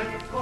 See,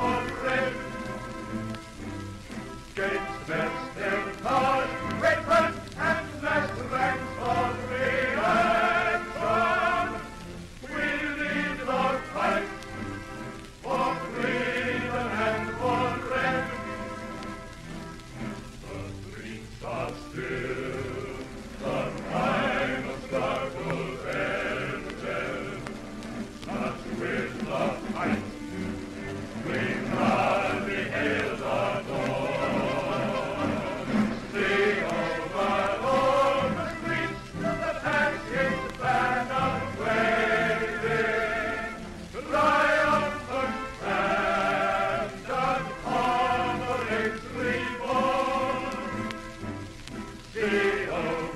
oh,